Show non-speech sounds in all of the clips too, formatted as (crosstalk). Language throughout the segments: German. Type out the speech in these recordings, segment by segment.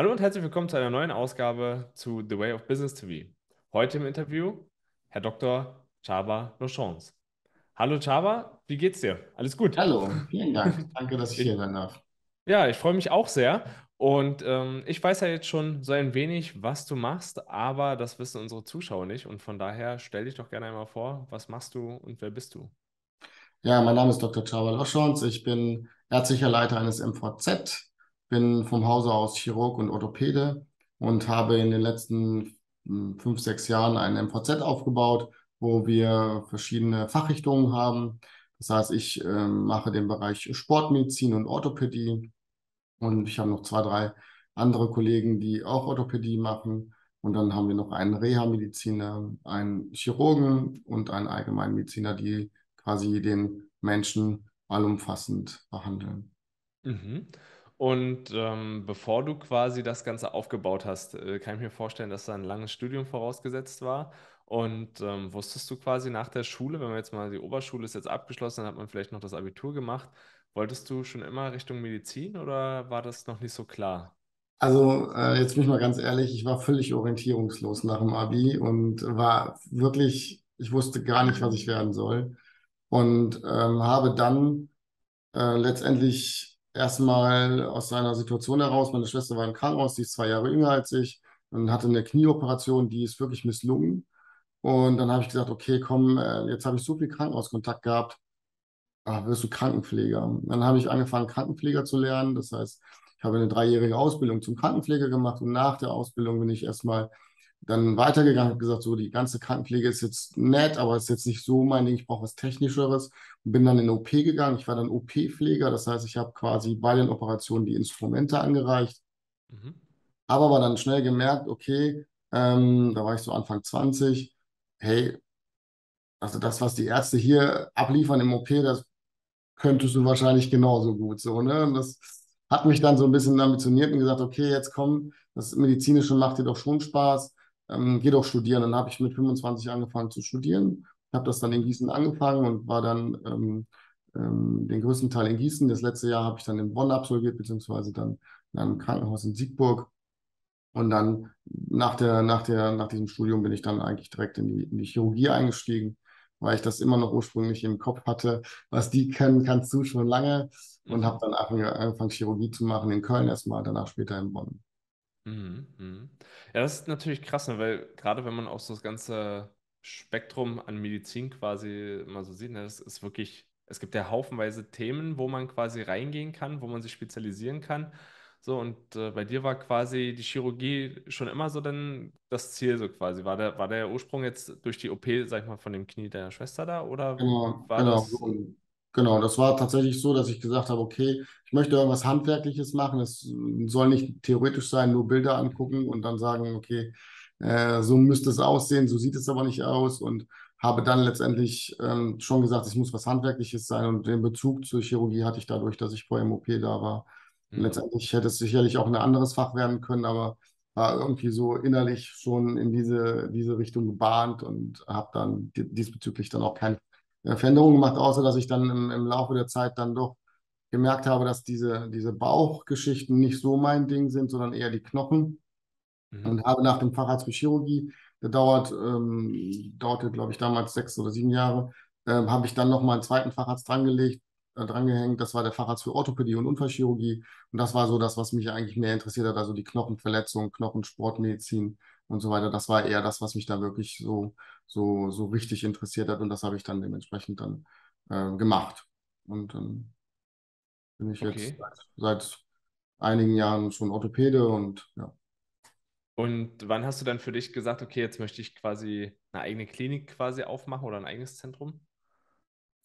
Hallo und herzlich willkommen zu einer neuen Ausgabe zu The Way of Business TV. Heute im Interview Herr Dr. Chaba Lochance. Hallo Chaba, wie geht's dir? Alles gut? Hallo, vielen Dank. (laughs) Danke, dass ich hier sein darf. Ja, ich freue mich auch sehr. Und ähm, ich weiß ja jetzt schon so ein wenig, was du machst, aber das wissen unsere Zuschauer nicht. Und von daher stell dich doch gerne einmal vor, was machst du und wer bist du? Ja, mein Name ist Dr. Chaba Loschons. Ich bin ärztlicher Leiter eines MVZ, bin vom Hause aus Chirurg und Orthopäde und habe in den letzten hm, fünf, sechs Jahren ein MVZ aufgebaut, wo wir verschiedene Fachrichtungen haben. Das heißt, ich äh, mache den Bereich Sportmedizin und Orthopädie und ich habe noch zwei, drei andere Kollegen, die auch Orthopädie machen. Und dann haben wir noch einen Reha-Mediziner, einen Chirurgen und einen Allgemeinmediziner, die quasi den Menschen allumfassend behandeln. Mhm. Und ähm, bevor du quasi das Ganze aufgebaut hast, äh, kann ich mir vorstellen, dass da ein langes Studium vorausgesetzt war. Und ähm, wusstest du quasi nach der Schule, wenn man jetzt mal die Oberschule ist jetzt abgeschlossen, dann hat man vielleicht noch das Abitur gemacht. Wolltest du schon immer Richtung Medizin oder war das noch nicht so klar? Also äh, jetzt bin ich mal ganz ehrlich, ich war völlig orientierungslos nach dem Abi und war wirklich, ich wusste gar nicht, was ich werden soll. Und ähm, habe dann äh, letztendlich erstmal aus seiner Situation heraus, meine Schwester war im Krankenhaus, die ist zwei Jahre jünger als ich und hatte eine Knieoperation, die ist wirklich misslungen. Und dann habe ich gesagt, okay, komm, äh, jetzt habe ich so viel Krankenhauskontakt gehabt, ah, wirst du Krankenpfleger. Dann habe ich angefangen, Krankenpfleger zu lernen. Das heißt, ich habe eine dreijährige Ausbildung zum Krankenpfleger gemacht und nach der Ausbildung bin ich erstmal dann weitergegangen, habe gesagt, so die ganze Krankenpflege ist jetzt nett, aber ist jetzt nicht so mein Ding, ich brauche was Technischeres. Und bin dann in OP gegangen. Ich war dann OP-Pfleger, das heißt, ich habe quasi bei den Operationen die Instrumente angereicht. Mhm. Aber aber dann schnell gemerkt, okay, ähm, da war ich so Anfang 20, hey, also das, was die Ärzte hier abliefern im OP, das könntest du wahrscheinlich genauso gut so, ne? Und das hat mich dann so ein bisschen ambitioniert und gesagt, okay, jetzt komm, das Medizinische macht dir doch schon Spaß ähm, geh doch studieren. Dann habe ich mit 25 angefangen zu studieren, habe das dann in Gießen angefangen und war dann ähm, ähm, den größten Teil in Gießen. Das letzte Jahr habe ich dann in Bonn absolviert, beziehungsweise dann in einem Krankenhaus in Siegburg. Und dann nach, der, nach, der, nach diesem Studium bin ich dann eigentlich direkt in die, in die Chirurgie eingestiegen, weil ich das immer noch ursprünglich im Kopf hatte. Was die können, kannst du schon lange. Und mhm. habe dann angefangen, Chirurgie zu machen in Köln erstmal, danach später in Bonn. Mhm, mhm. Ja, das ist natürlich krass, ne, weil gerade wenn man auch so das ganze Spektrum an Medizin quasi mal so sieht, ne, das ist wirklich, es gibt ja haufenweise Themen, wo man quasi reingehen kann, wo man sich spezialisieren kann. So, und äh, bei dir war quasi die Chirurgie schon immer so dann das Ziel, so quasi. War der, war der Ursprung jetzt durch die OP, sag ich mal, von dem Knie deiner Schwester da? Oder Genau, war genau. das. Genau, das war tatsächlich so, dass ich gesagt habe, okay, ich möchte irgendwas Handwerkliches machen. Es soll nicht theoretisch sein, nur Bilder angucken und dann sagen, okay, äh, so müsste es aussehen, so sieht es aber nicht aus und habe dann letztendlich ähm, schon gesagt, es muss was Handwerkliches sein und den Bezug zur Chirurgie hatte ich dadurch, dass ich vor MOP da war. Mhm. Letztendlich hätte es sicherlich auch ein anderes Fach werden können, aber war irgendwie so innerlich schon in diese, diese Richtung gebahnt und habe dann diesbezüglich dann auch kein Veränderungen gemacht, außer dass ich dann im, im Laufe der Zeit dann doch gemerkt habe, dass diese, diese Bauchgeschichten nicht so mein Ding sind, sondern eher die Knochen. Mhm. Und habe nach dem Facharzt für Chirurgie, der dauert, ähm, dauerte, glaube ich, damals sechs oder sieben Jahre, äh, habe ich dann nochmal einen zweiten Facharzt drangelegt, äh, drangehängt. Das war der Facharzt für Orthopädie und Unfallchirurgie. Und das war so das, was mich eigentlich mehr interessiert hat, also die Knochenverletzung, Knochensportmedizin und so weiter. Das war eher das, was mich da wirklich so, so, so richtig interessiert hat und das habe ich dann dementsprechend dann äh, gemacht. Und dann bin ich okay. jetzt seit, seit einigen Jahren schon Orthopäde und ja. Und wann hast du dann für dich gesagt, okay, jetzt möchte ich quasi eine eigene Klinik quasi aufmachen oder ein eigenes Zentrum?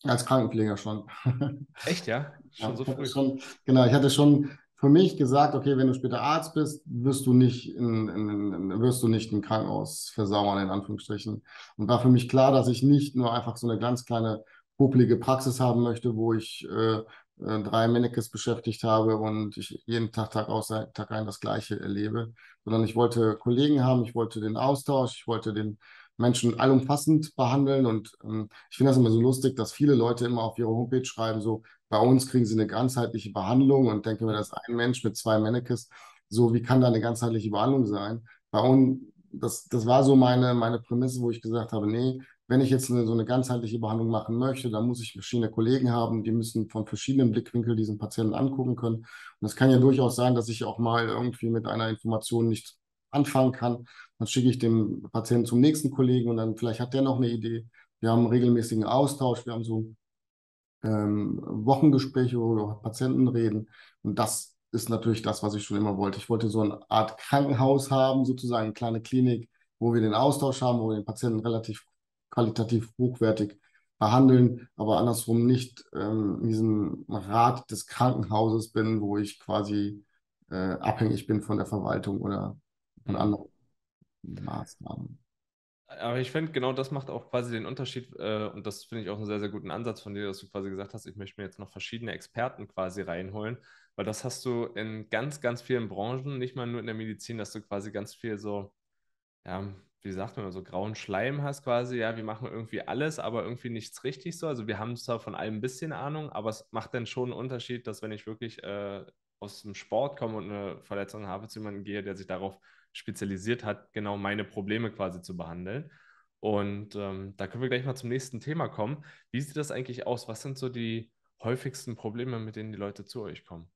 Als Krankenpfleger schon. (laughs) Echt, ja? Schon ja, so früh? Schon, genau, ich hatte schon für mich gesagt, okay, wenn du später Arzt bist, wirst du nicht in, in, in, wirst du nicht ein Krankenhaus versauern, in Anführungsstrichen. Und war für mich klar, dass ich nicht nur einfach so eine ganz kleine, popelige Praxis haben möchte, wo ich äh, äh, drei Mannequins beschäftigt habe und ich jeden Tag, Tag aus, Tag ein das Gleiche erlebe, sondern ich wollte Kollegen haben, ich wollte den Austausch, ich wollte den Menschen allumfassend behandeln und ähm, ich finde das immer so lustig, dass viele Leute immer auf ihre Homepage schreiben, so bei uns kriegen sie eine ganzheitliche Behandlung und denke mir, das ist ein Mensch mit zwei Mannequins. so, wie kann da eine ganzheitliche Behandlung sein? Bei uns, das, das war so meine, meine Prämisse, wo ich gesagt habe, nee, wenn ich jetzt eine, so eine ganzheitliche Behandlung machen möchte, dann muss ich verschiedene Kollegen haben, die müssen von verschiedenen Blickwinkeln diesen Patienten angucken können. Und es kann ja durchaus sein, dass ich auch mal irgendwie mit einer Information nicht anfangen kann. Dann schicke ich den Patienten zum nächsten Kollegen und dann vielleicht hat der noch eine Idee. Wir haben einen regelmäßigen Austausch, wir haben so ähm, Wochengespräche, wo wir Patienten reden. Und das ist natürlich das, was ich schon immer wollte. Ich wollte so eine Art Krankenhaus haben, sozusagen eine kleine Klinik, wo wir den Austausch haben, wo wir den Patienten relativ qualitativ hochwertig behandeln, aber andersrum nicht ähm, in diesem Rat des Krankenhauses bin, wo ich quasi äh, abhängig bin von der Verwaltung oder von mhm. anderen Maßnahmen. Aber ich finde, genau das macht auch quasi den Unterschied äh, und das finde ich auch einen sehr, sehr guten Ansatz von dir, dass du quasi gesagt hast, ich möchte mir jetzt noch verschiedene Experten quasi reinholen, weil das hast du in ganz, ganz vielen Branchen, nicht mal nur in der Medizin, dass du quasi ganz viel so, ja, wie sagt man, so grauen Schleim hast quasi, ja, wir machen irgendwie alles, aber irgendwie nichts richtig so. Also wir haben zwar von allem ein bisschen Ahnung, aber es macht dann schon einen Unterschied, dass wenn ich wirklich äh, aus dem Sport komme und eine Verletzung habe, zu jemandem gehe, der sich darauf spezialisiert hat, genau meine Probleme quasi zu behandeln. Und ähm, da können wir gleich mal zum nächsten Thema kommen. Wie sieht das eigentlich aus? Was sind so die häufigsten Probleme, mit denen die Leute zu euch kommen?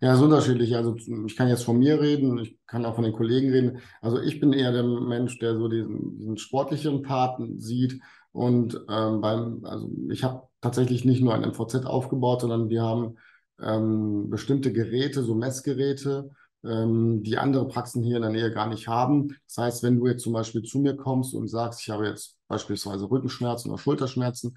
Ja, es ist unterschiedlich. Also ich kann jetzt von mir reden, ich kann auch von den Kollegen reden. Also ich bin eher der Mensch, der so diesen, diesen sportlichen Part sieht. Und ähm, beim, also ich habe tatsächlich nicht nur ein MVZ aufgebaut, sondern wir haben ähm, bestimmte Geräte, so Messgeräte, ähm, die andere Praxen hier in der Nähe gar nicht haben. Das heißt, wenn du jetzt zum Beispiel zu mir kommst und sagst, ich habe jetzt beispielsweise Rückenschmerzen oder Schulterschmerzen,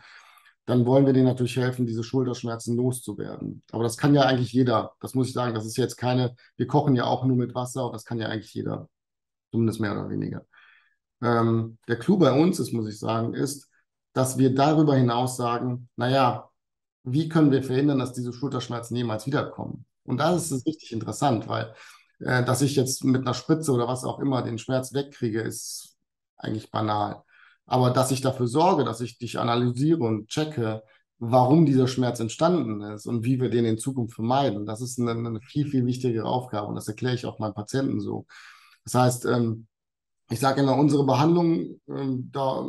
dann wollen wir denen natürlich helfen, diese Schulterschmerzen loszuwerden. Aber das kann ja eigentlich jeder. Das muss ich sagen, das ist jetzt keine, wir kochen ja auch nur mit Wasser und das kann ja eigentlich jeder, zumindest mehr oder weniger. Ähm, der Clou bei uns ist, muss ich sagen, ist, dass wir darüber hinaus sagen, naja, wie können wir verhindern, dass diese Schulterschmerzen jemals wiederkommen? Und da ist es richtig interessant, weil äh, dass ich jetzt mit einer Spritze oder was auch immer den Schmerz wegkriege, ist eigentlich banal. Aber dass ich dafür sorge, dass ich dich analysiere und checke, warum dieser Schmerz entstanden ist und wie wir den in Zukunft vermeiden, das ist eine, eine viel, viel wichtigere Aufgabe und das erkläre ich auch meinen Patienten so. Das heißt, ähm, ich sage immer, unsere Behandlung ähm, da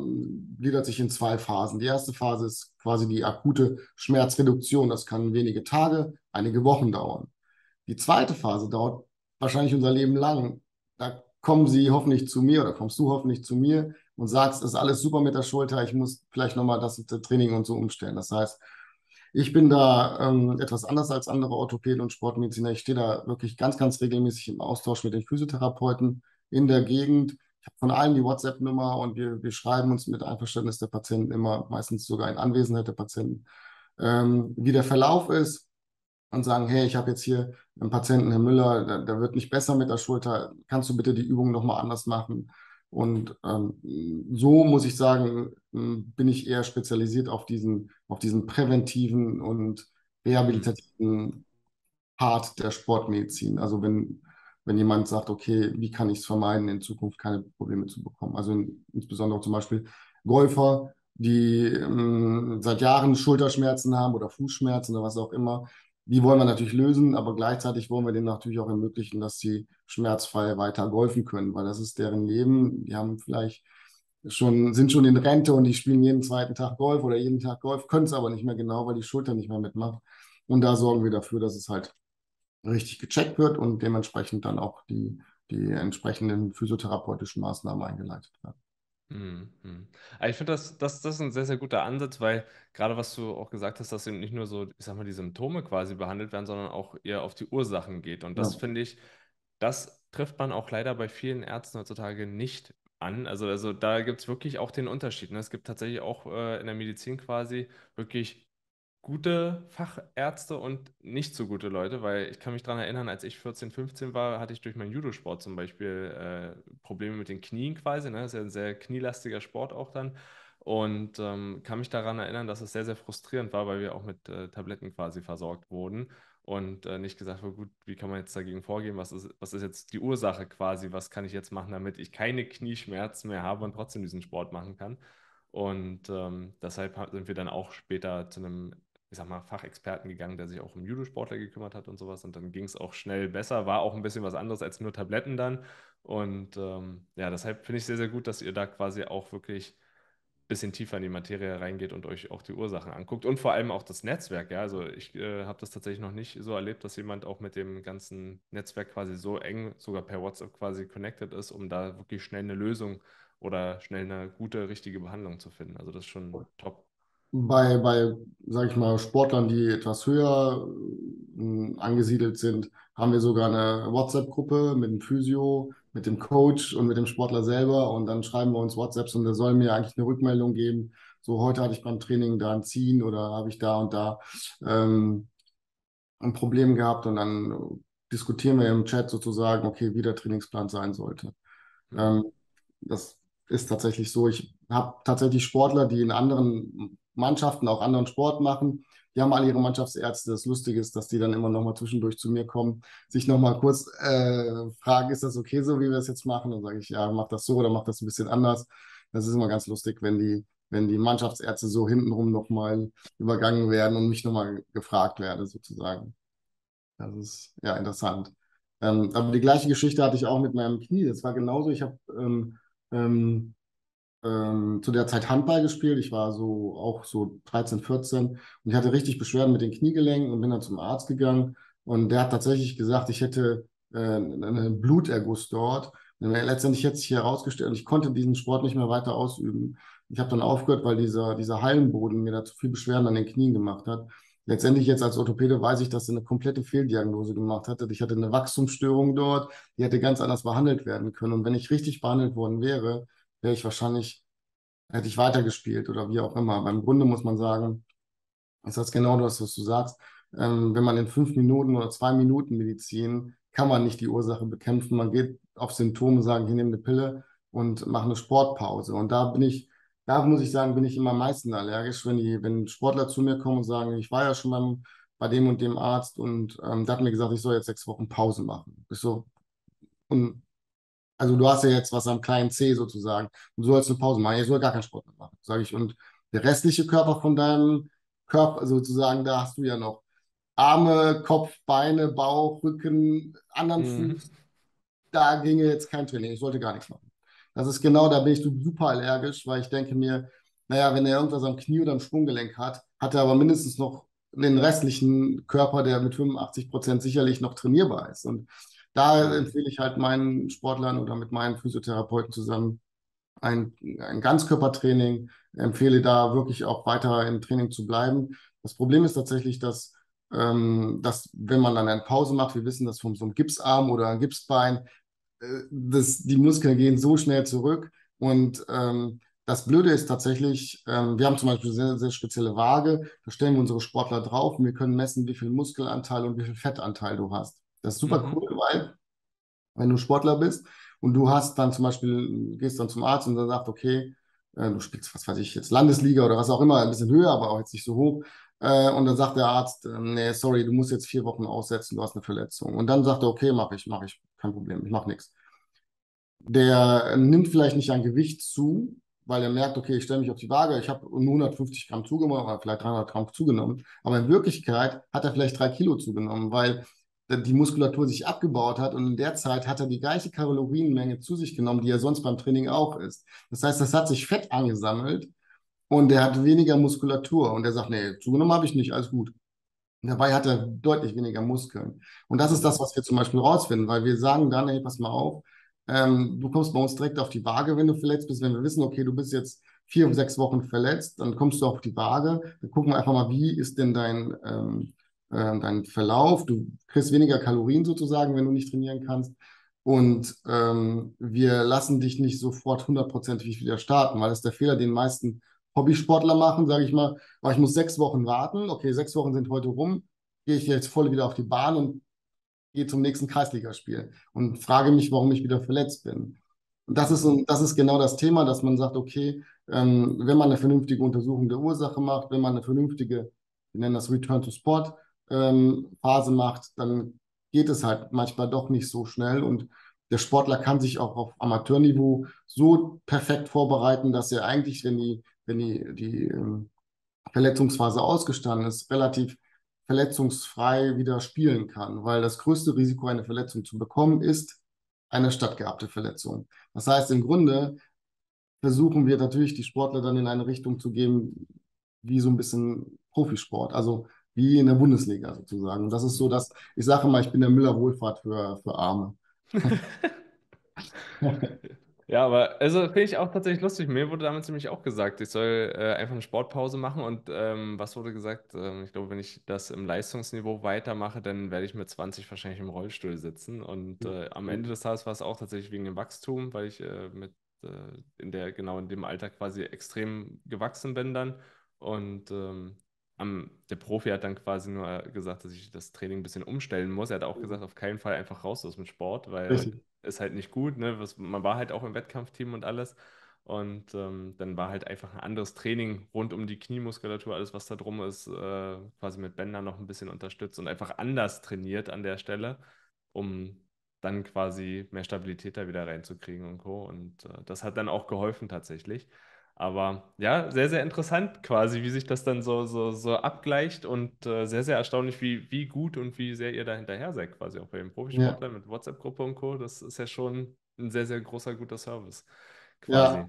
gliedert sich in zwei Phasen. Die erste Phase ist quasi die akute Schmerzreduktion. Das kann wenige Tage, einige Wochen dauern. Die zweite Phase dauert wahrscheinlich unser Leben lang. Da kommen Sie hoffentlich zu mir oder kommst du hoffentlich zu mir und sagst, ist alles super mit der Schulter, ich muss vielleicht nochmal das Training und so umstellen. Das heißt, ich bin da ähm, etwas anders als andere Orthopäden und Sportmediziner. Ich stehe da wirklich ganz, ganz regelmäßig im Austausch mit den Physiotherapeuten in der Gegend. Ich habe von allen die WhatsApp-Nummer und wir, wir schreiben uns mit Einverständnis der Patienten immer, meistens sogar in Anwesenheit der Patienten, ähm, wie der Verlauf ist und sagen, hey, ich habe jetzt hier einen Patienten, Herr Müller, der, der, wird nicht besser mit der Schulter, kannst du bitte die Übung nochmal anders machen? Und ähm, so muss ich sagen, bin ich eher spezialisiert auf diesen, auf diesen präventiven und rehabilitativen Part der Sportmedizin. Also wenn, wenn jemand sagt, okay, wie kann ich es vermeiden, in Zukunft keine Probleme zu bekommen? Also in, insbesondere zum Beispiel Golfer, die ähm, seit Jahren Schulterschmerzen haben oder Fußschmerzen oder was auch immer, die wollen wir natürlich lösen, aber gleichzeitig wollen wir denen natürlich auch ermöglichen, dass sie schmerzfrei weiter golfen können, weil das ist deren Leben. Die haben vielleicht schon, sind schon in Rente und die spielen jeden zweiten Tag Golf oder jeden Tag Golf, können es aber nicht mehr genau, weil die Schulter nicht mehr mitmacht. Und da sorgen wir dafür, dass es halt richtig gecheckt wird und dementsprechend dann auch die, die entsprechenden physiotherapeutischen Maßnahmen eingeleitet werden. Mhm. mhm. Ich finde, das, das, das ist ein sehr, sehr guter Ansatz, weil gerade was du auch gesagt hast, dass eben nicht nur so, ich sag mal, die Symptome quasi behandelt werden, sondern auch eher auf die Ursachen geht. Und das ja. finde ich, das trifft man auch leider bei vielen Ärzten heutzutage nicht an. Also, also da gibt es wirklich auch den Unterschied. Ne? Es gibt tatsächlich auch äh, in der Medizin quasi wirklich gute Fachärzte und nicht so gute Leute, weil ich kann mich daran erinnern, als ich 14, 15 war, hatte ich durch meinen Judosport zum Beispiel äh, Probleme mit den Knien quasi. Ne? Das ist ja ein sehr knielastiger Sport auch dann. Und ähm, kann mich daran erinnern, dass es sehr, sehr frustrierend war, weil wir auch mit äh, Tabletten quasi versorgt wurden und äh, nicht gesagt wurde, gut, wie kann man jetzt dagegen vorgehen? Was ist, was ist jetzt die Ursache quasi? Was kann ich jetzt machen, damit ich keine Knieschmerzen mehr habe und trotzdem diesen Sport machen kann? Und ähm, deshalb sind wir dann auch später zu einem ich sag mal, Fachexperten gegangen, der sich auch um Judo-Sportler gekümmert hat und sowas. Und dann ging es auch schnell besser. War auch ein bisschen was anderes als nur Tabletten dann. Und ähm, ja, deshalb finde ich sehr, sehr gut, dass ihr da quasi auch wirklich ein bisschen tiefer in die Materie reingeht und euch auch die Ursachen anguckt. Und vor allem auch das Netzwerk. Ja, also ich äh, habe das tatsächlich noch nicht so erlebt, dass jemand auch mit dem ganzen Netzwerk quasi so eng, sogar per WhatsApp quasi connected ist, um da wirklich schnell eine Lösung oder schnell eine gute, richtige Behandlung zu finden. Also das ist schon top bei, bei sage ich mal, Sportlern, die etwas höher äh, angesiedelt sind, haben wir sogar eine WhatsApp-Gruppe mit dem Physio, mit dem Coach und mit dem Sportler selber. Und dann schreiben wir uns WhatsApps und der soll mir eigentlich eine Rückmeldung geben. So, heute hatte ich beim Training da ein Ziehen oder habe ich da und da ähm, ein Problem gehabt. Und dann diskutieren wir im Chat sozusagen, okay, wie der Trainingsplan sein sollte. Ähm, das ist tatsächlich so. Ich habe tatsächlich Sportler, die in anderen Mannschaften auch anderen Sport machen. Die haben alle ihre Mannschaftsärzte. Das Lustige ist, dass die dann immer noch mal zwischendurch zu mir kommen, sich noch mal kurz äh, fragen, ist das okay so, wie wir es jetzt machen? Dann sage ich, ja, mach das so oder mach das ein bisschen anders. Das ist immer ganz lustig, wenn die, wenn die Mannschaftsärzte so hintenrum noch mal übergangen werden und mich noch mal gefragt werde, sozusagen. Das ist ja interessant. Ähm, aber die gleiche Geschichte hatte ich auch mit meinem Knie. Das war genauso. Ich habe ähm, ähm, ähm, zu der Zeit Handball gespielt. Ich war so auch so 13, 14 und ich hatte richtig Beschwerden mit den Kniegelenken und bin dann zum Arzt gegangen. Und der hat tatsächlich gesagt, ich hätte äh, einen Bluterguss dort. Und letztendlich hat sich herausgestellt, ich konnte diesen Sport nicht mehr weiter ausüben. Ich habe dann aufgehört, weil dieser, dieser Hallenboden mir da zu viel Beschwerden an den Knien gemacht hat. Letztendlich jetzt als Orthopäde weiß ich, dass er eine komplette Fehldiagnose gemacht hatte. Ich hatte eine Wachstumsstörung dort, die hätte ganz anders behandelt werden können. Und wenn ich richtig behandelt worden wäre, wäre ich wahrscheinlich, hätte ich weitergespielt oder wie auch immer. Aber im Grunde muss man sagen, ist das genau das, was du sagst. Ähm, wenn man in fünf Minuten oder zwei Minuten Medizin, kann man nicht die Ursache bekämpfen. Man geht auf Symptome, sagen, hier nehme eine Pille und mache eine Sportpause. Und da bin ich, da muss ich sagen, bin ich immer am meisten allergisch, wenn die, wenn Sportler zu mir kommen und sagen, ich war ja schon beim, bei dem und dem Arzt und ähm, der hat mir gesagt, ich soll jetzt sechs Wochen Pause machen. Ich so, und also du hast ja jetzt was am kleinen C sozusagen. Du sollst eine Pause machen. Ich soll gar keinen Sport mehr machen, sage ich. Und der restliche Körper von deinem Körper sozusagen, da hast du ja noch Arme, Kopf, Beine, Bauch, Rücken, anderen mhm. Fuß. Da ginge jetzt kein Training. Ich sollte gar nichts machen. Das ist genau, da bin ich super allergisch, weil ich denke mir, naja, wenn er irgendwas am Knie oder am Sprunggelenk hat, hat er aber mindestens noch den restlichen Körper, der mit 85 Prozent sicherlich noch trainierbar ist. Und da empfehle ich halt meinen Sportlern oder mit meinen Physiotherapeuten zusammen ein, ein Ganzkörpertraining, empfehle da wirklich auch weiter im Training zu bleiben. Das Problem ist tatsächlich, dass, ähm, dass wenn man dann eine Pause macht, wir wissen das von so einem Gipsarm oder einem Gipsbein, äh, das, die Muskeln gehen so schnell zurück und ähm, das Blöde ist tatsächlich, ähm, wir haben zum Beispiel eine sehr, sehr spezielle Waage, da stellen wir unsere Sportler drauf und wir können messen, wie viel Muskelanteil und wie viel Fettanteil du hast. Das ist super mhm. cool, weil wenn du Sportler bist und du hast dann zum Beispiel, gehst dann zum Arzt und dann sagt, okay, äh, du spielst, was weiß ich, jetzt Landesliga oder was auch immer, ein bisschen höher, aber auch jetzt nicht so hoch. Äh, und dann sagt der Arzt, äh, nee, sorry, du musst jetzt vier Wochen aussetzen, du hast eine Verletzung. Und dann sagt er, okay, mache ich, mache ich, kein Problem, ich mache nichts. Der nimmt vielleicht nicht an Gewicht zu, weil er merkt, okay, ich stelle mich auf die Waage, ich habe nur 150 Gramm zugenommen oder vielleicht 300 Gramm zugenommen, aber in Wirklichkeit hat er vielleicht drei Kilo zugenommen, weil die Muskulatur sich abgebaut hat und in der Zeit hat er die gleiche Kalorienmenge zu sich genommen, die er sonst beim Training auch isst. Das heißt, das hat sich Fett angesammelt und er hat weniger Muskulatur und er sagt, nee, zugenommen habe ich nicht, alles gut. Dabei hat er deutlich weniger Muskeln. Und das ist das, was wir zum Beispiel rausfinden, weil wir sagen dann, hey, pass mal auf, ähm, du kommst bei uns direkt auf die Waage, wenn du verletzt bist. Wenn wir wissen, okay, du bist jetzt vier, sechs Wochen verletzt, dann kommst du auf die Waage. Dann gucken wir einfach mal, wie ist denn dein, ähm, äh, dein Verlauf. Du kriegst weniger Kalorien sozusagen, wenn du nicht trainieren kannst. Und ähm, wir lassen dich nicht sofort hundertprozentig wieder starten, weil das ist der Fehler, den meisten Hobbysportler machen, sage ich mal. Aber ich muss sechs Wochen warten. Okay, sechs Wochen sind heute rum. Gehe ich jetzt voll wieder auf die Bahn und gehe zum nächsten Kreisligaspiel und frage mich, warum ich wieder verletzt bin. Und das ist, das ist genau das Thema, dass man sagt, okay, ähm, wenn man eine vernünftige Untersuchung der Ursache macht, wenn man eine vernünftige, wir nennen das Return to Sport, ähm, Phase macht, dann geht es halt manchmal doch nicht so schnell. Und der Sportler kann sich auch auf Amateurniveau so perfekt vorbereiten, dass er eigentlich, wenn die, wenn die, die ähm, Verletzungsphase ausgestanden ist, relativ verletzungsfrei wieder spielen kann, weil das größte Risiko, eine Verletzung zu bekommen, ist eine stattgehabte Verletzung. Das heißt, im Grunde versuchen wir natürlich, die Sportler dann in eine Richtung zu geben, wie so ein bisschen Profisport, also wie in der Bundesliga sozusagen. Und das ist so, dass ich sage mal, ich bin der Müller Wohlfahrt für, für Arme. (laughs) Ja, aber also finde ich auch tatsächlich lustig. Mir wurde damals nämlich auch gesagt, ich soll äh, einfach eine Sportpause machen. Und ähm, was wurde gesagt? Ähm, ich glaube, wenn ich das im Leistungsniveau weitermache, dann werde ich mit 20 wahrscheinlich im Rollstuhl sitzen. Und äh, am Ende des Tages war es auch tatsächlich wegen dem Wachstum, weil ich äh, mit äh, in der, genau in dem Alter quasi extrem gewachsen bin dann. Und ähm, am, der Profi hat dann quasi nur gesagt, dass ich das Training ein bisschen umstellen muss. Er hat auch gesagt, auf keinen Fall einfach raus aus dem Sport, weil Richtig. ist halt nicht gut. Ne? Was, man war halt auch im Wettkampfteam und alles. Und ähm, dann war halt einfach ein anderes Training rund um die Kniemuskulatur, alles was da drum ist, äh, quasi mit Bändern noch ein bisschen unterstützt und einfach anders trainiert an der Stelle, um dann quasi mehr Stabilität da wieder reinzukriegen und Co. Und äh, das hat dann auch geholfen tatsächlich. Aber ja, sehr, sehr interessant quasi, wie sich das dann so, so, so abgleicht und äh, sehr, sehr erstaunlich, wie, wie gut und wie sehr ihr da hinterher seid, quasi auch bei den Profisportlern Ja, mit WhatsApp-Gruppe und Co. Das ist ja schon ein sehr, sehr großer, guter Service quasi. ja.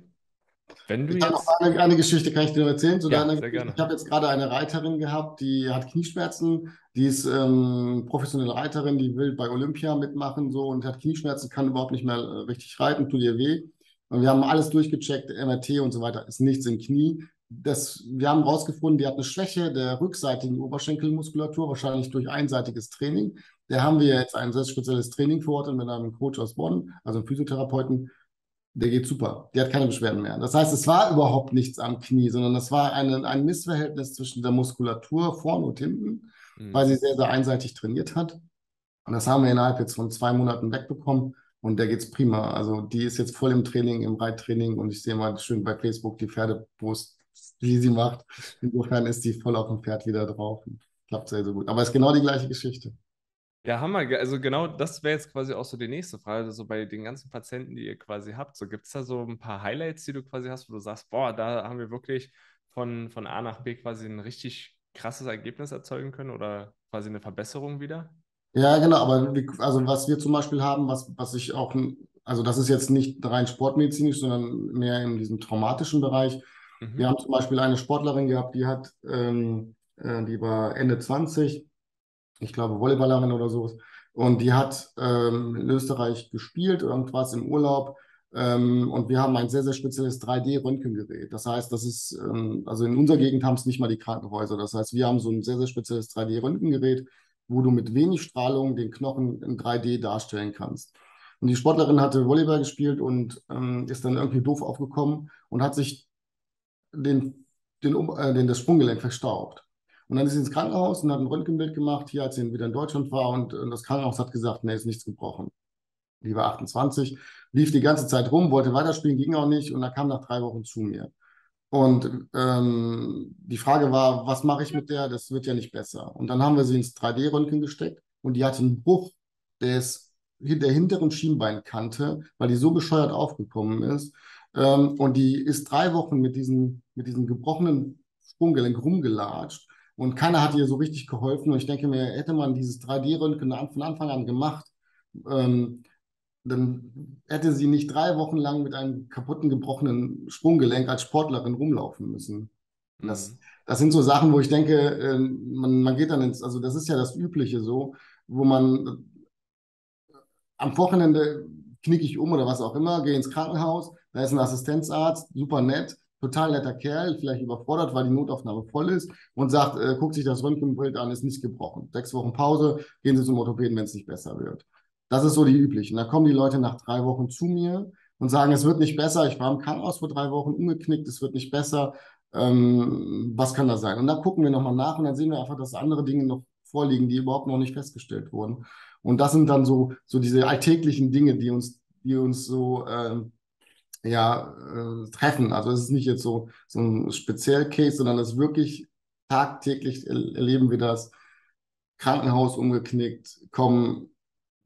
Wenn du Ich habe noch jetzt, eine, eine Geschichte, kann ich dir noch erzählen zu ja, deiner sehr Geschichte. gerne. Ich habe jetzt gerade eine Reiterin gehabt, die hat Knieschmerzen, die ist ähm, professionelle Reiterin, die will bei Olympia mitmachen so und hat Knieschmerzen, kann überhaupt nicht mehr äh, richtig reiten, tut ihr weh. Und wir haben alles durchgecheckt, MRT und so weiter, ist nichts im Knie. Das, wir haben herausgefunden, die hat eine Schwäche der rückseitigen Oberschenkelmuskulatur, wahrscheinlich durch einseitiges Training. Da haben wir jetzt ein sehr spezielles Training verordnet mit einem Coach aus Bonn, also einem Physiotherapeuten, der geht super. Der hat keine Beschwerden mehr. Das heißt, es war überhaupt nichts am Knie, sondern es war eine, ein Missverhältnis zwischen der Muskulatur vorne und hinten, weil Mhm. sie sehr, sehr einseitig trainiert hat. Und das haben wir innerhalb jetzt von zwei Monaten wegbekommen. Und der geht's prima. Also die ist jetzt voll im Training, im Reittraining und ich sehe mal schön bei Facebook die Pferdepost, die sie macht. Insofern ist die voll auf dem Pferd wieder drauf. Klappt sehr, sehr gut. Aber es ist genau die gleiche Geschichte. Ja, Hammer. Also genau das wäre jetzt quasi auch so die nächste Frage. Also bei den ganzen Patienten, die ihr quasi habt, so gibt es da so ein paar Highlights, die du quasi hast, wo du sagst, boah, da haben wir wirklich von, von A nach B quasi ein richtig krasses Ergebnis erzeugen können oder quasi eine Verbesserung wieder? Ja, genau, aber wie, also was wir zum Beispiel haben, was, was ich auch, also das ist jetzt nicht rein sportmedizinisch, sondern mehr in diesem traumatischen Bereich. Wir Mhm. haben zum Beispiel eine Sportlerin gehabt, die hat, ähm, äh, die war Ende 20, ich glaube Volleyballerin oder sowas, und die hat ähm, in Österreich gespielt, irgendwas im Urlaub. Ähm, und wir haben ein sehr, sehr spezielles 3D-Röntgengerät. Das heißt, das ist, ähm, also in unserer Gegend haben es nicht mal die Krankenhäuser. Das heißt, wir haben so ein sehr, sehr spezielles 3D-Röntgengerät, wo du mit wenig Strahlung den Knochen in 3D darstellen kannst. Und die Sportlerin hatte Volleyball gespielt und ähm, ist dann irgendwie doof aufgekommen und hat sich den, den, äh, den, das Sprunggelenk verstaucht. Und dann ist sie ins Krankenhaus und hat ein Röntgenbild gemacht, hier als sie wieder in Deutschland war. Und, und das Krankenhaus hat gesagt, nee, ist nichts gebrochen. Die war 28, lief die ganze Zeit rum, wollte weiterspielen, ging auch nicht. Und dann kam nach drei Wochen zu mir. Und ähm, die Frage war, was mache ich mit der? Das wird ja nicht besser. Und dann haben wir sie ins 3D-Röntgen gesteckt und die hatte einen Bruch des, der hinteren Schienbeinkante, weil die so bescheuert aufgekommen ist. Ähm, und die ist drei Wochen mit diesem, mit diesem gebrochenen Sprunggelenk rumgelatscht und keiner hat ihr so richtig geholfen. Und ich denke mir, hätte man dieses 3D-Röntgen von Anfang an gemacht, ähm, dann hätte sie nicht drei Wochen lang mit einem kaputten, gebrochenen Sprunggelenk als Sportlerin rumlaufen müssen. Das, Mhm. das sind so Sachen, wo ich denke, äh, man, man geht dann ins, also das ist ja das Übliche so, wo man am Wochenende knicke ich um oder was auch immer, gehe ins Krankenhaus, da ist ein Assistenzarzt, super nett, total netter Kerl, vielleicht überfordert, weil die Notaufnahme voll ist und sagt, äh, guckt sich das Röntgenbild an, ist nicht gebrochen. Sechs Wochen Pause, gehen Sie zum Orthopäden, wenn es nicht besser wird. Das ist so die üblichen. Da kommen die Leute nach drei Wochen zu mir und sagen, es wird nicht besser. Ich war im Krankenhaus vor drei Wochen umgeknickt, es wird nicht besser. Ähm, was kann das sein? Und dann gucken wir nochmal nach und dann sehen wir einfach, dass andere Dinge noch vorliegen, die überhaupt noch nicht festgestellt wurden. Und das sind dann so, so diese alltäglichen Dinge, die uns, die uns so ähm, ja, äh, treffen. Also es ist nicht jetzt so, so ein Speziell-Case, sondern es ist wirklich tagtäglich er erleben wir das. Krankenhaus umgeknickt, kommen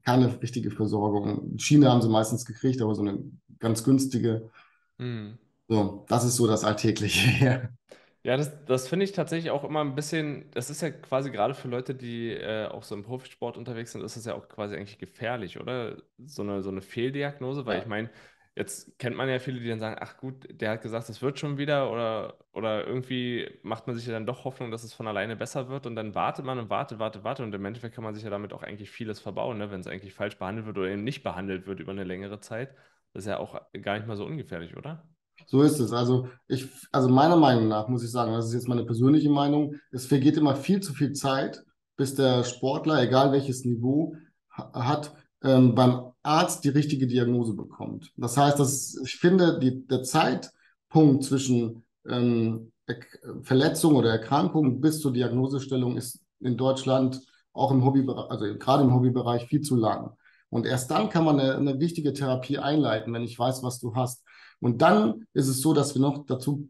keine richtige Versorgung. Schiene haben sie meistens gekriegt, aber so eine ganz günstige. Mhm. So, das ist so das Alltägliche. (laughs) Ja, das, das finde ich tatsächlich auch immer ein bisschen, das ist ja quasi gerade für Leute, die äh, auch so im Profisport unterwegs sind, ist das ja auch quasi eigentlich gefährlich, oder? So eine, so eine Fehldiagnose, weil ich Ja. meine, jetzt kennt man ja viele, die dann sagen, ach gut, der hat gesagt, es wird schon wieder, oder, oder irgendwie macht man sich ja dann doch Hoffnung, dass es von alleine besser wird und dann wartet man und wartet, wartet, wartet und im Endeffekt kann man sich ja damit auch eigentlich vieles verbauen, ne? Wenn es eigentlich falsch behandelt wird oder eben nicht behandelt wird über eine längere Zeit. Das ist ja auch gar nicht mal so ungefährlich, oder? So ist es. Also ich, also meiner Meinung nach muss ich sagen, das ist jetzt meine persönliche Meinung, es vergeht immer viel zu viel Zeit, bis der Sportler, egal welches Niveau ha- hat, ähm, beim Arzt die richtige Diagnose bekommt. Das heißt, dass ich finde, die, der Zeitpunkt zwischen ähm, Verletzung oder Erkrankung bis zur Diagnosestellung ist in Deutschland auch im Hobbybereich, also gerade im Hobbybereich viel zu lang. Und erst dann kann man eine, eine wichtige Therapie einleiten, wenn ich weiß, was du hast. Und dann ist es so, dass wir noch dazu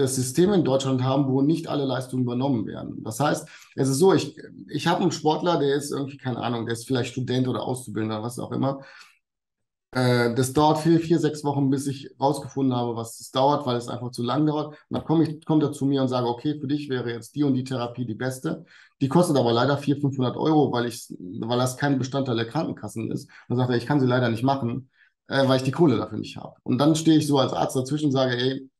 das System in Deutschland haben, wo nicht alle Leistungen übernommen werden. Das heißt, es ist so, ich, ich habe einen Sportler, der ist irgendwie, keine Ahnung, der ist vielleicht Student oder Auszubildender, was auch immer. Äh, das dauert vier, vier, sechs Wochen, bis ich rausgefunden habe, was es dauert, weil es einfach zu lang dauert. Und dann komme ich, kommt er zu mir und sage, okay, für dich wäre jetzt die und die Therapie die beste. Die kostet aber leider 400, 500 Euro, weil ich, weil das kein Bestandteil der Krankenkassen ist. Dann sagt er, ich kann sie leider nicht machen, äh, weil ich die Kohle dafür nicht habe. Und dann stehe ich so als Arzt dazwischen und sage, ey,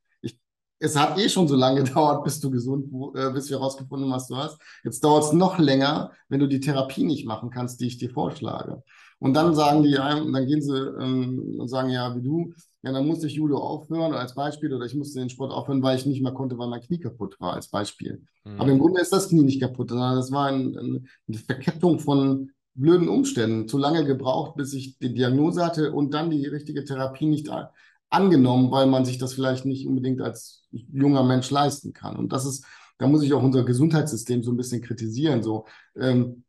es hat eh schon so lange (laughs) gedauert, bis du gesund, äh, bis wir herausgefunden haben, was du hast. Jetzt dauert es noch länger, wenn du die Therapie nicht machen kannst, die ich dir vorschlage. Und dann sagen die einem, dann gehen sie ähm, und sagen, ja, wie du, ja, dann musste ich Judo aufhören als Beispiel oder ich musste den Sport aufhören, weil ich nicht mehr konnte, weil mein Knie kaputt war als Beispiel. Aber im Mhm. Grunde ist das Knie nicht kaputt, sondern das war ein, ein, eine Verkettung von blöden Umständen. Zu lange gebraucht, bis ich die Diagnose hatte und dann die richtige Therapie nicht angenommen, weil man sich das vielleicht nicht unbedingt als junger Mensch leisten kann. Und das ist, da muss ich auch unser Gesundheitssystem so ein bisschen kritisieren. So, ähm,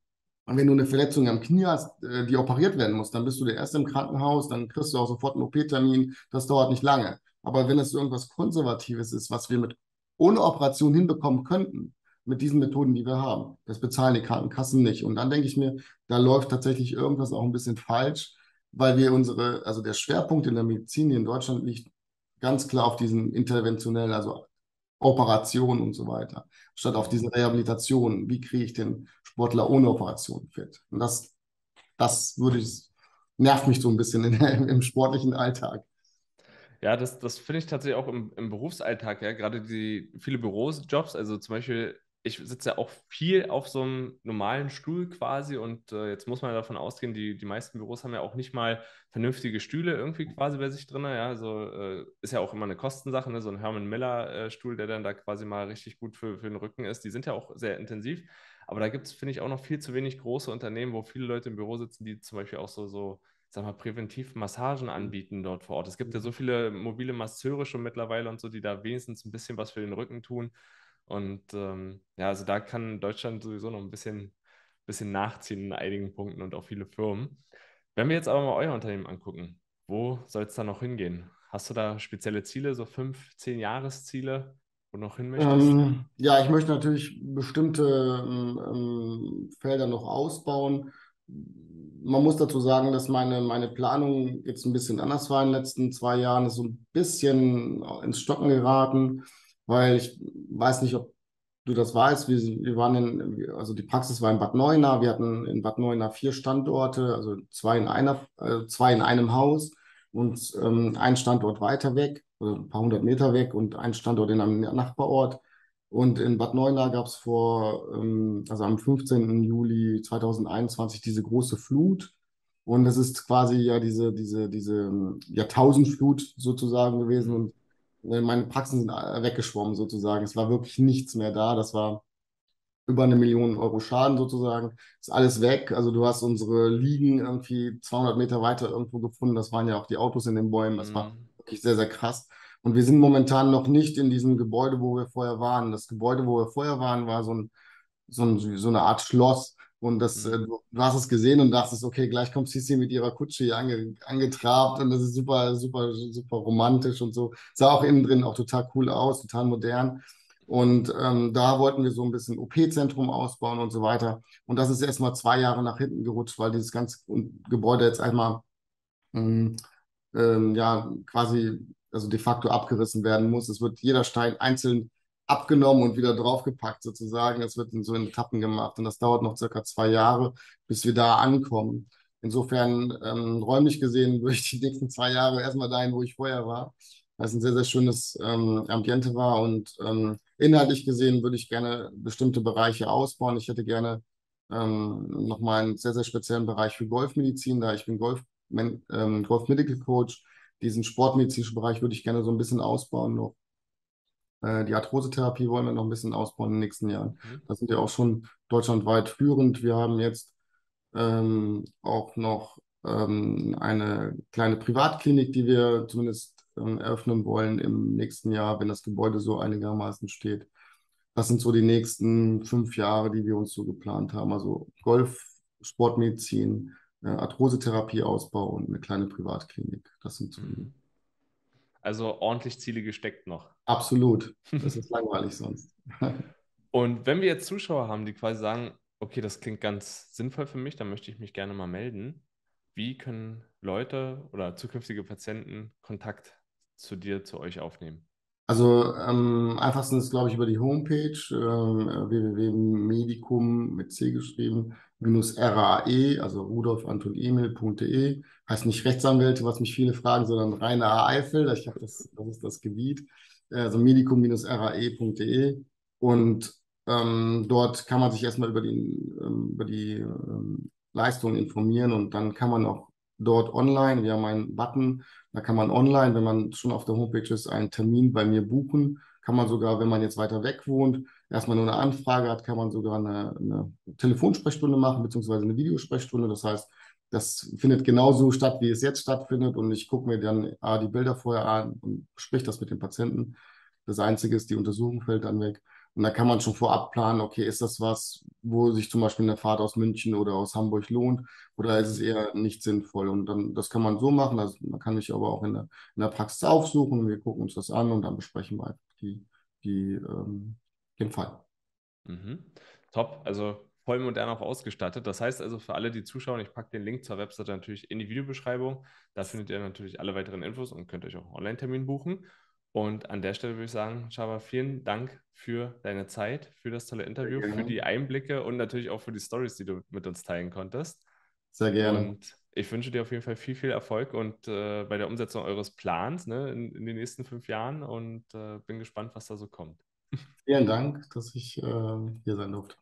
wenn du eine Verletzung am Knie hast, äh, die operiert werden muss, dann bist du der Erste im Krankenhaus, dann kriegst du auch sofort einen OP-Termin. Das dauert nicht lange. Aber wenn es irgendwas Konservatives ist, was wir mit ohne Operation hinbekommen könnten, mit diesen Methoden, die wir haben, das bezahlen die Krankenkassen nicht. Und dann denke ich mir, da läuft tatsächlich irgendwas auch ein bisschen falsch, weil wir unsere, also der Schwerpunkt in der Medizin in Deutschland liegt ganz klar auf diesen interventionellen, also Operationen und so weiter, statt auf diese Rehabilitation. Wie kriege ich den Sportler ohne Operation fit? Und das, das würde ich, nervt mich so ein bisschen in, im sportlichen Alltag. Ja, das, das finde ich tatsächlich auch im, im Berufsalltag, ja, gerade die viele Bürojobs, also zum Beispiel, ich sitze ja auch viel auf so einem normalen Stuhl quasi und äh, jetzt muss man davon ausgehen, die, die meisten Büros haben ja auch nicht mal vernünftige Stühle irgendwie quasi bei sich drin, ja, also äh, ist ja auch immer eine Kostensache, ne? so ein Herman Miller-Stuhl, der dann da quasi mal richtig gut für, für den Rücken ist, die sind ja auch sehr intensiv, aber da gibt es, finde ich, auch noch viel zu wenig große Unternehmen, wo viele Leute im Büro sitzen, die zum Beispiel auch so, so sag mal, präventiv Massagen anbieten dort vor Ort. Es gibt ja so viele mobile Masseure schon mittlerweile und so, die da wenigstens ein bisschen was für den Rücken tun. Und ähm, ja, also da kann Deutschland sowieso noch ein bisschen, bisschen nachziehen in einigen Punkten und auch viele Firmen. Wenn wir jetzt aber mal euer Unternehmen angucken, wo soll es da noch hingehen? Hast du da spezielle Ziele, so fünf, zehn Jahresziele, wo du noch hin möchtest? Ähm, ja, ich möchte natürlich bestimmte ähm, ähm, Felder noch ausbauen. Man muss dazu sagen, dass meine, meine Planung jetzt ein bisschen anders war in den letzten zwei Jahren, ist so ein bisschen ins Stocken geraten, weil ich weiß nicht, ob du das weißt. Wir, wir waren in, also die Praxis war in Bad Neuenahr. Wir hatten in Bad Neuenahr vier Standorte, also zwei in einer, äh, zwei in einem Haus und ähm, ein Standort weiter weg, also ein paar hundert Meter weg und ein Standort in einem Nachbarort. Und in Bad Neuenahr gab es vor, ähm, also am 15. Juli 2021 diese große Flut. Und das ist quasi ja diese, diese, diese ähm, Jahrtausendflut sozusagen gewesen. Und meine Praxen sind äh, weggeschwommen sozusagen. Es war wirklich nichts mehr da. Das war über eine Million Euro Schaden sozusagen. Ist alles weg. Also du hast unsere Liegen irgendwie 200 Meter weiter irgendwo gefunden. Das waren ja auch die Autos in den Bäumen. Das war Mhm. wirklich sehr, sehr krass. Und wir sind momentan noch nicht in diesem Gebäude, wo wir vorher waren. Das Gebäude, wo wir vorher waren, war so, ein, so, ein, so eine Art Schloss. Und das, äh, Mhm. du, du hast es gesehen und dachtest, okay, gleich kommt Sissi mit ihrer Kutsche hier ange, angetrabt und das ist super, super, super romantisch und so. Sah auch innen drin auch total cool aus, total modern. Und ähm, da wollten wir so ein bisschen OP-Zentrum ausbauen und so weiter. Und das ist erstmal zwei Jahre nach hinten gerutscht, weil dieses ganze Gebäude jetzt einmal ähm, ähm, ja quasi also de facto abgerissen werden muss. Es wird jeder Stein einzeln abgenommen und wieder draufgepackt sozusagen. Das wird in so Etappen gemacht und das dauert noch circa zwei Jahre, bis wir da ankommen. Insofern ähm, räumlich gesehen würde ich die nächsten zwei Jahre erstmal dahin, wo ich vorher war, weil es ein sehr, sehr schönes ähm, Ambiente war und ähm, inhaltlich gesehen würde ich gerne bestimmte Bereiche ausbauen. Ich hätte gerne ähm, nochmal einen sehr, sehr speziellen Bereich für Golfmedizin, da ich bin Golf, ähm, Golf Medical Coach. Diesen sportmedizinischen Bereich würde ich gerne so ein bisschen ausbauen noch. Äh, die Arthrosetherapie wollen wir noch ein bisschen ausbauen in den nächsten Jahren. Mhm. Da sind wir auch schon deutschlandweit führend. Wir haben jetzt ähm, auch noch ähm, eine kleine Privatklinik, die wir zumindest ähm, eröffnen wollen im nächsten Jahr, wenn das Gebäude so einigermaßen steht. Das sind so die nächsten fünf Jahre, die wir uns so geplant haben. Also Golf, Sportmedizin, äh, Arthrosetherapie-Ausbau und eine kleine Privatklinik. Das sind so mhm. Also ordentlich Ziele gesteckt noch. Absolut. (laughs) Das ist langweilig sonst. Und wenn wir jetzt Zuschauer haben, die quasi sagen, okay, das klingt ganz sinnvoll für mich, dann möchte ich mich gerne mal melden. Wie können Leute oder zukünftige Patienten Kontakt zu dir, zu euch aufnehmen? Also ähm, einfachsten ist, glaube ich, über die Homepage ähm, www.medicum mit C geschrieben, RAE, also Rudolf Anton Emil.de. Heißt nicht Rechtsanwälte, was mich viele fragen, sondern reine Eifel. Ich glaube, das, das ist das Gebiet. Also medicum-rae.de. Und ähm, dort kann man sich erstmal über die, ähm, über die ähm, Leistungen informieren und dann kann man auch dort online, wir haben einen Button, da kann man online, wenn man schon auf der Homepage ist, einen Termin bei mir buchen. Kann man sogar, wenn man jetzt weiter weg wohnt, erstmal nur eine Anfrage hat, kann man sogar eine, eine Telefonsprechstunde machen, beziehungsweise eine Videosprechstunde. Das heißt, das findet genauso statt, wie es jetzt stattfindet. Und ich gucke mir dann ah, die Bilder vorher an und bespreche das mit dem Patienten. Das Einzige ist, die Untersuchung fällt dann weg. Und da kann man schon vorab planen, okay, ist das was, wo sich zum Beispiel eine Fahrt aus München oder aus Hamburg lohnt oder ist es eher nicht sinnvoll? Und dann, das kann man so machen. Also man kann mich aber auch in der, in der Praxis aufsuchen. Wir gucken uns das an und dann besprechen wir die, die, ähm, den Fall. Mhm. Top, also voll modern auch ausgestattet. Das heißt also für alle, die zuschauen, ich packe den Link zur Webseite natürlich in die Videobeschreibung. Da findet ihr natürlich alle weiteren Infos und könnt euch auch einen Online-Termin buchen. Und an der Stelle würde ich sagen, Chava, vielen Dank für deine Zeit, für das tolle Interview, für die Einblicke und natürlich auch für die Stories, die du mit uns teilen konntest. Sehr gerne. Und ich wünsche dir auf jeden Fall viel, viel Erfolg und äh, bei der Umsetzung eures Plans ne, in, in, den nächsten fünf Jahren und äh, bin gespannt, was da so kommt. Vielen Dank, dass ich äh, hier sein durfte.